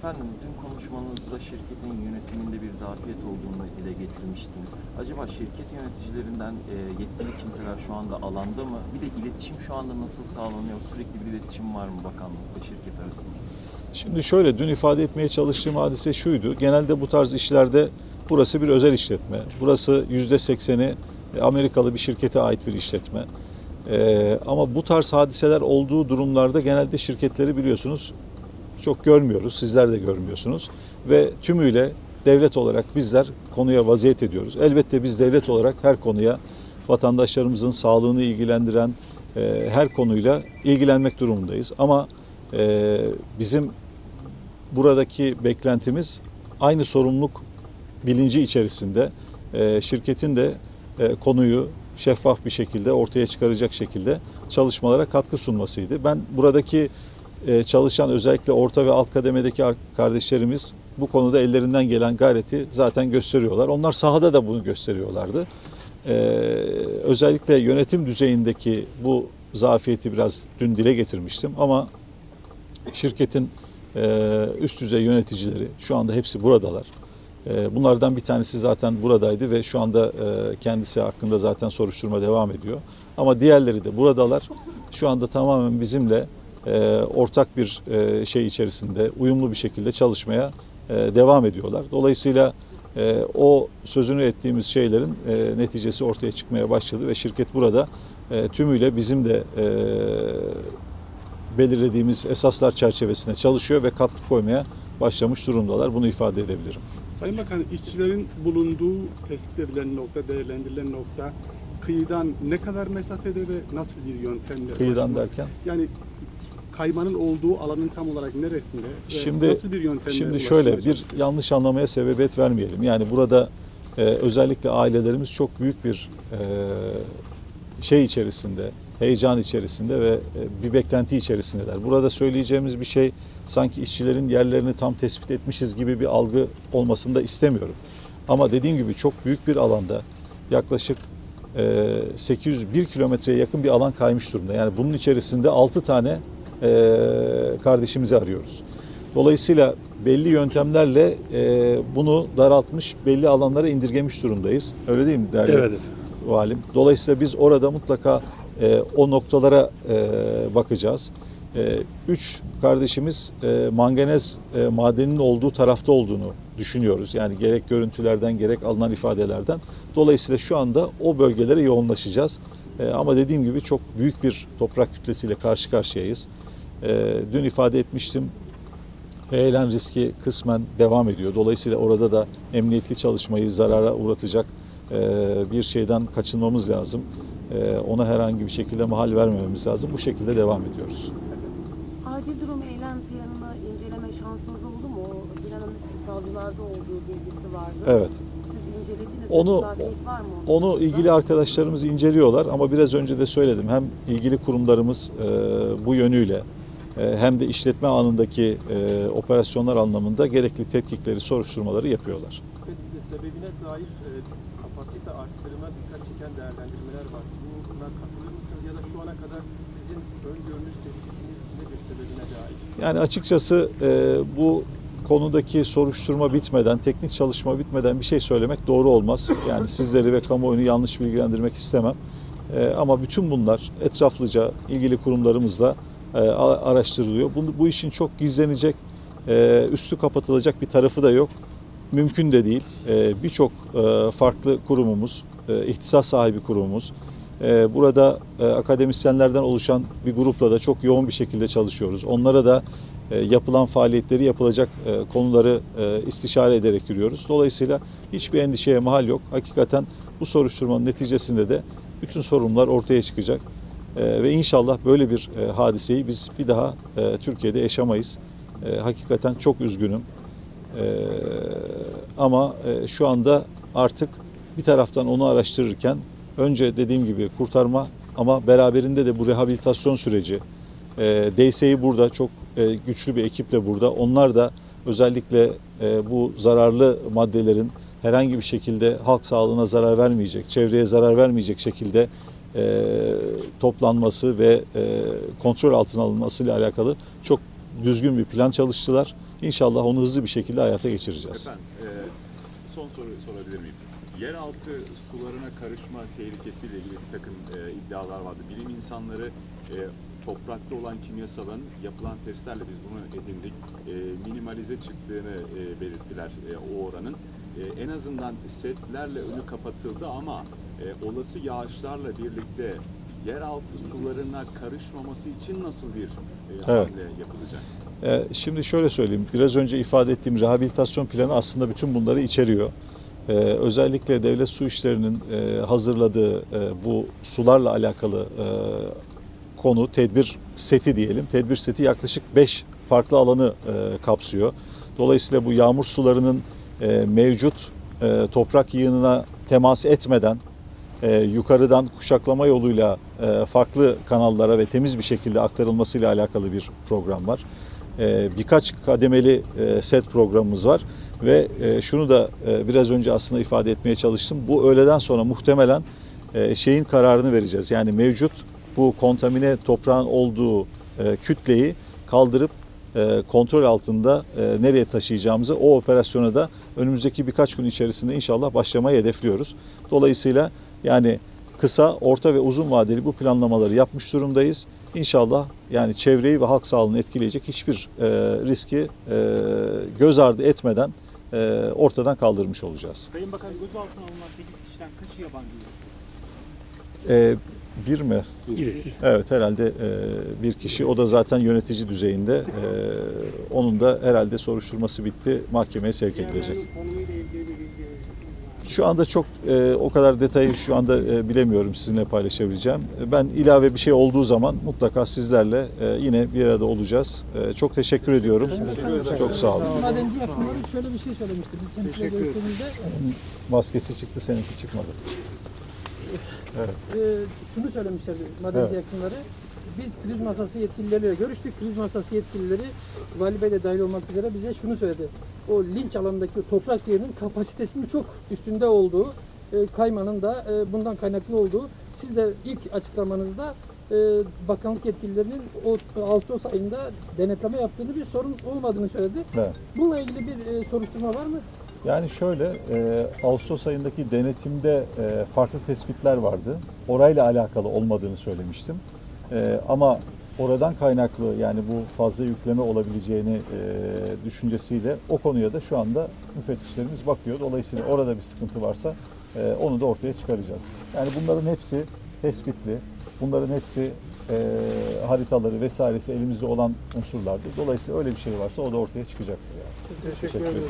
Efendim dün konuşmanızda şirketin yönetiminde bir zafiyet olduğunu dile getirmiştiniz. Acaba şirket yöneticilerinden e, yetkili kimseler şu anda alanda mı? Bir de iletişim şu anda nasıl sağlanıyor? Sürekli bir iletişim var mı bakanlık ve şirket arasında? Şimdi şöyle dün ifade etmeye çalıştığım hadise şuydu. Genelde bu tarz işlerde burası bir özel işletme. Burası yüzde sekseni Amerikalı bir şirkete ait bir işletme. Ee, ama bu tarz hadiseler olduğu durumlarda genelde şirketleri biliyorsunuz çok görmüyoruz. Sizler de görmüyorsunuz. Ve tümüyle devlet olarak bizler konuya vaziyet ediyoruz. Elbette biz devlet olarak her konuya vatandaşlarımızın sağlığını ilgilendiren e, her konuyla ilgilenmek durumundayız. Ama e, bizim buradaki beklentimiz aynı sorumluluk bilinci içerisinde e, şirketin de e, konuyu şeffaf bir şekilde ortaya çıkaracak şekilde çalışmalara katkı sunmasıydı. Ben buradaki çalışan özellikle orta ve alt kademedeki ar- kardeşlerimiz bu konuda ellerinden gelen gayreti zaten gösteriyorlar. Onlar sahada da bunu gösteriyorlardı. E, özellikle yönetim düzeyindeki bu zafiyeti biraz dün dile getirmiştim ama şirketin e, üst düzey yöneticileri şu anda hepsi buradalar. E, Bunlardan bir tanesi zaten buradaydı ve şu anda e, kendisi hakkında zaten soruşturma devam ediyor. Ama diğerleri de buradalar. Şu anda tamamen bizimle ortak bir e, şey içerisinde uyumlu bir şekilde çalışmaya e, devam ediyorlar. Dolayısıyla e, o sözünü ettiğimiz şeylerin e, neticesi ortaya çıkmaya başladı ve şirket burada e, tümüyle bizim de e, belirlediğimiz esaslar çerçevesinde çalışıyor ve katkı koymaya başlamış durumdalar. Bunu ifade edebilirim. Sayın Bakan, işçilerin bulunduğu tespit edilen nokta, değerlendirilen nokta kıyıdan ne kadar mesafede ve nasıl bir yöntemle? Kıyıdan ulaşılması? derken? Yani kaymanın olduğu alanın tam olarak neresinde? ve Şimdi nasıl bir yöntemle şimdi şöyle bir yanlış anlamaya sebebiyet vermeyelim. Yani burada e, özellikle ailelerimiz çok büyük bir e, şey içerisinde, heyecan içerisinde ve e, bir beklenti içerisindeler. Burada söyleyeceğimiz bir şey sanki işçilerin yerlerini tam tespit etmişiz gibi bir algı olmasını da istemiyorum. Ama dediğim gibi çok büyük bir alanda yaklaşık e, 801 kilometreye yakın bir alan kaymış durumda. Yani bunun içerisinde 6 tane e, kardeşimizi arıyoruz. Dolayısıyla belli yöntemlerle e, bunu daraltmış, belli alanlara indirgemiş durumdayız. Öyle değil mi değerli Evet valim? Dolayısıyla biz orada mutlaka e, o noktalara e, bakacağız. E, üç kardeşimiz e, manganez e, madeninin olduğu tarafta olduğunu düşünüyoruz. Yani gerek görüntülerden gerek alınan ifadelerden. Dolayısıyla şu anda o bölgelere yoğunlaşacağız. E, ama dediğim gibi çok büyük bir toprak kütlesiyle karşı karşıyayız. E, dün ifade etmiştim. Heyelan riski kısmen devam ediyor. Dolayısıyla orada da emniyetli çalışmayı zarara uğratacak e, bir şeyden kaçınmamız lazım. E, Ona herhangi bir şekilde mahal vermememiz lazım. Bu şekilde devam ediyoruz. Acil durum eylem planını inceleme şansınız oldu mu? O planın savcılarda olduğu bilgisi vardı. Evet. Siz incelediniz mi? Onu-? Onu ilgili arkadaşlarımız inceliyorlar ama biraz önce de söyledim. Hem ilgili kurumlarımız e, bu yönüyle hem de işletme anındaki e, operasyonlar anlamında gerekli tetkikleri, soruşturmaları yapıyorlar. Sebebine dair e, kapasite arttırma dikkat çeken değerlendirmeler var. Buna katılır mısınız ya da şu ana kadar sizin öngörünüz, tespitiniz nedir sebebine dair? Yani açıkçası e, bu konudaki soruşturma bitmeden, teknik çalışma bitmeden bir şey söylemek doğru olmaz. Yani sizleri ve kamuoyunu yanlış bilgilendirmek istemem. E, ama bütün bunlar etraflıca ilgili kurumlarımızla e, araştırılıyor. Bu, bu işin çok gizlenecek, e, üstü kapatılacak bir tarafı da yok. Mümkün de değil. E, Birçok e, farklı kurumumuz, ihtisas sahibi kurumumuz, burada akademisyenlerden oluşan bir grupla da çok yoğun bir şekilde çalışıyoruz. Onlara da yapılan faaliyetleri, yapılacak konuları istişare ederek yürüyoruz. Dolayısıyla hiçbir endişeye mahal yok. Hakikaten bu soruşturmanın neticesinde de bütün sorunlar ortaya çıkacak. E, Ve inşallah böyle bir e, hadiseyi biz bir daha e, Türkiye'de yaşamayız. E, Hakikaten çok üzgünüm. Ee, ama şu anda artık bir taraftan onu araştırırken önce dediğim gibi kurtarma ama beraberinde de bu rehabilitasyon süreci. E, DSİ burada çok güçlü bir ekiple burada. Onlar da özellikle bu zararlı maddelerin herhangi bir şekilde halk sağlığına zarar vermeyecek, çevreye zarar vermeyecek şekilde e, toplanması ve e, kontrol altına alınması ile alakalı çok düzgün bir plan çalıştılar. İnşallah onu hızlı bir şekilde hayata geçireceğiz. Efendim, e, son soru sorabilir miyim? Yeraltı sularına karışma tehlikesiyle ilgili bir takım e, iddialar vardı. Bilim insanları e, toprakta olan kimyasalın yapılan testlerle biz bunu edindik. E, minimalize çıktığını e, belirttiler e, o oranın. E, en azından setlerle önü kapatıldı ama e, olası yağışlarla birlikte yeraltı sularına karışmaması için nasıl bir e, Evet. yapılacak? Ee, Şimdi şöyle söyleyeyim. Biraz önce ifade ettiğim rehabilitasyon planı aslında bütün bunları içeriyor. Ee, Özellikle devlet su işlerinin e, hazırladığı e, bu sularla alakalı e, konu tedbir seti diyelim. Tedbir seti yaklaşık 5 farklı alanı e, kapsıyor. Dolayısıyla bu yağmur sularının e, mevcut e, toprak yığınına temas etmeden e, yukarıdan kuşaklama yoluyla e, farklı kanallara ve temiz bir şekilde aktarılmasıyla alakalı bir program var. E, birkaç kademeli e, set programımız var ve e, şunu da e, biraz önce aslında ifade etmeye çalıştım. Bu öğleden sonra muhtemelen e, şeyin kararını vereceğiz. Yani mevcut bu kontamine toprağın olduğu e, kütleyi kaldırıp kontrol altında e, nereye taşıyacağımızı o operasyona da önümüzdeki birkaç gün içerisinde inşallah başlamayı hedefliyoruz. Dolayısıyla yani kısa, orta ve uzun vadeli bu planlamaları yapmış durumdayız. İnşallah yani çevreyi ve halk sağlığını etkileyecek hiçbir e, riski e, göz ardı etmeden e, ortadan kaldırmış olacağız. Sayın Bakan gözaltına alınan 8 kişiden kaçı yabancı? E, bir mi? Evet herhalde e, bir kişi. O da zaten yönetici düzeyinde. E, onun da herhalde soruşturması bitti. Mahkemeye sevk edilecek. Şu anda çok e, o kadar detayı şu anda e, bilemiyorum sizinle paylaşabileceğim. Ben ilave bir şey olduğu zaman mutlaka sizlerle e, yine bir arada olacağız. E, çok teşekkür ediyorum. Çok sağ olun. Madenci yakınları şöyle bir şey söylemişti. Biz görüştüğümüzde Maskesi çıktı seninki çıkmadı. E, şunu söylemişlerdi madenci Evet. yakınları. Biz kriz masası yetkilileriyle görüştük. Kriz masası yetkilileri Vali Bey de dahil olmak üzere bize şunu söyledi. O linç alanındaki toprak yerinin kapasitesinin çok üstünde olduğu, e, kaymanın da e, bundan kaynaklı olduğu. Siz de ilk açıklamanızda e, bakanlık yetkililerinin o Ağustos ayında denetleme yaptığını bir sorun olmadığını söyledi. Evet. Bununla ilgili bir e, soruşturma var mı? Yani şöyle, e, Ağustos ayındaki denetimde e, farklı tespitler vardı. Orayla alakalı olmadığını söylemiştim. E, ama oradan kaynaklı yani bu fazla yükleme olabileceğini e, düşüncesiyle o konuya da şu anda müfettişlerimiz bakıyor. Dolayısıyla orada bir sıkıntı varsa e, onu da ortaya çıkaracağız. Yani bunların hepsi tespitli, bunların hepsi e, haritaları vesairesi elimizde olan unsurlardır. Dolayısıyla öyle bir şey varsa o da ortaya çıkacaktır yani. Teşekkür ederiz.